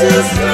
just